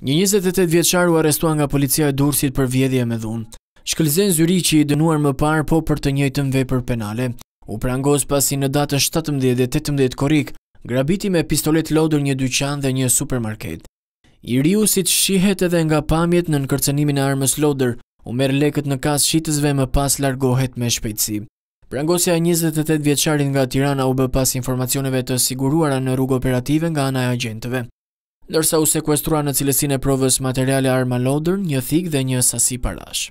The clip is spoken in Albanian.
Një 28 vjeçar u arrestua nga policia e Durrësit për vjedhje me dhunë. Shkëlzen Zyriqi i dënuar më parë po për të njëjtën vepër penale. U prangos pasi në datën 17 dhe 18 korrik grabiti me pistoletë lodër një dyqan dhe një supermarket. I riu siç shihet edhe nga pamjet nën kërcënimin e armës lodër, u merr lekët në kasë shitësve më pas largohet me shpejtësi. Prangosja e 28 vjeçarit nga Tirana u bë pas informacioneve të siguruara në rrugë operative nga ana e agjentëve. Ndërsa u sekuestrua në cilësinë e provës materiale arma lodër, një thikë dhe një sasi parash.